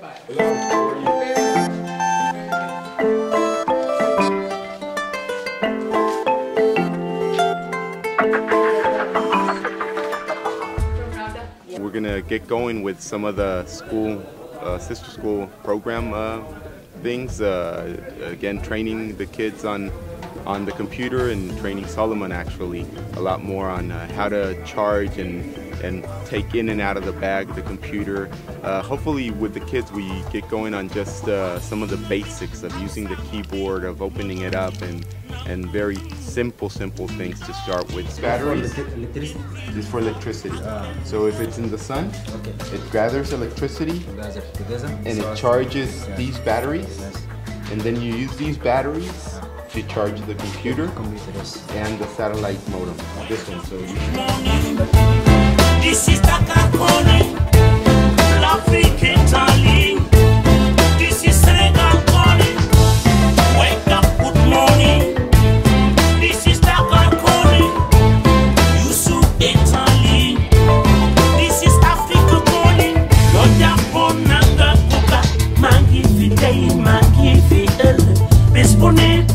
We're gonna get going with some of the school, uh, sister school program uh, things. Uh, again, training the kids on on the computer and training Solomon actually a lot more on uh, how to charge and and take in and out of the bag the computer. Uh, hopefully, with the kids, we get going on just uh, some of the basics of using the keyboard, of opening it up, and and very simple, simple things to start with. Batteries. electricity This is for electricity. Ah. So if it's in the sun, okay it gathers electricity and it charges Yeah. these batteries, and then you use these batteries to charge the computer computer and the satellite modem. This one. So poner